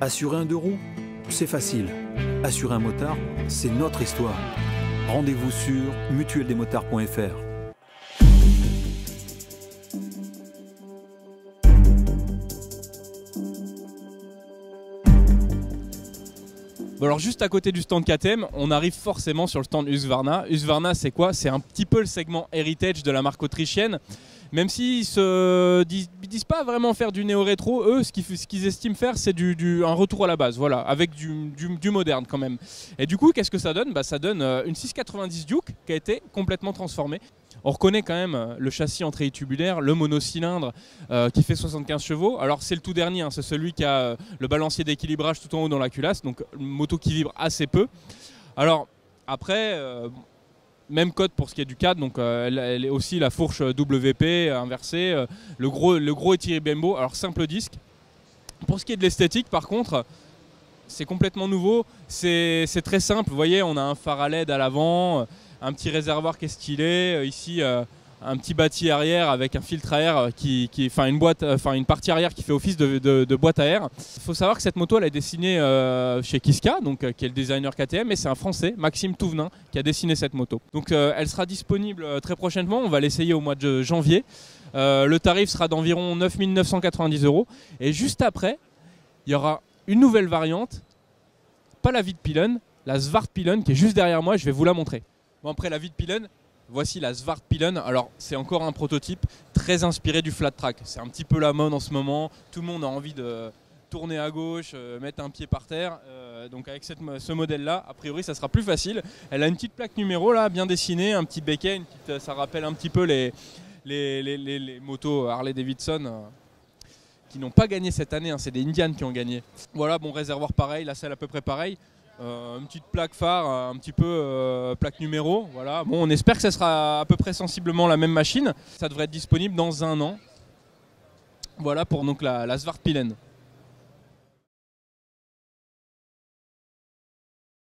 Assurer un deux roues, c'est facile. Assurer un motard, c'est notre histoire. Rendez-vous sur mutueldesmotards.fr. Bon alors juste à côté du stand KTM, on arrive forcément sur le stand Husqvarna. Husqvarna c'est quoi? C'est un petit peu le segment heritage de la marque autrichienne. Même s'ils se disent, pas vraiment faire du néo-rétro, eux ce qu'ils, estiment faire c'est un retour à la base, voilà, avec du, moderne quand même. Et du coup qu'est-ce que ça donne? Bah, Ça donne euh, une 690 Duke qui a été complètement transformée. On reconnaît quand même euh, le châssis en treillis tubulaire, le monocylindre euh, qui fait 75 chevaux. Alors c'est le tout dernier, hein, c'est celui qui a le balancier d'équilibrage tout en haut dans la culasse, donc une moto qui vibre assez peu. Alors après, même code pour ce qui est du cadre, donc elle, est aussi la fourche WP inversée, le gros, le gros Bembo, alors simple disque. Pour ce qui est de l'esthétique par contre, c'est complètement nouveau, c'est très simple, vous voyez on a un phare à LED à l'avant, un petit réservoir qui est stylé. Euh, ici, euh, un petit bâti arrière avec un filtre à air qui, enfin une boîte, enfin une partie arrière qui fait office de, boîte à air. Il faut savoir que cette moto elle est dessinée euh, chez Kiska, donc qui est le designer KTM, et c'est un Français, Maxime Touvenin, qui a dessiné cette moto. Donc elle sera disponible très prochainement. On va l'essayer au mois de janvier. le tarif sera d'environ 9 990 euros. Et juste après, il y aura une nouvelle variante, pas la Vite Pilon, la Svart Pilon qui est juste derrière moi. Je vais vous la montrer. Bon, après la vie de Pilon, voici la Svart Pilon. Alors, c'est encore un prototype très inspiré du flat track. C'est un petit peu la mode en ce moment. Tout le monde a envie de tourner à gauche, euh, mettre un pied par terre. Euh, donc avec ce modèle-là, a priori, ça sera plus facile. Elle a une petite plaque numéro là, bien dessinée, un petit béquet, ça rappelle un petit peu les, motos Harley Davidson. Euh, qui n'ont pas gagné cette année, hein. c'est des Indians qui ont gagné. Voilà, bon réservoir pareil, la selle à peu près pareil. Euh, une petite plaque phare, un petit peu euh, plaque numéro. Voilà. Bon, on espère que ça sera à peu près sensiblement la même machine. Ça devrait être disponible dans un an. Voilà pour donc la, la Svartpilen.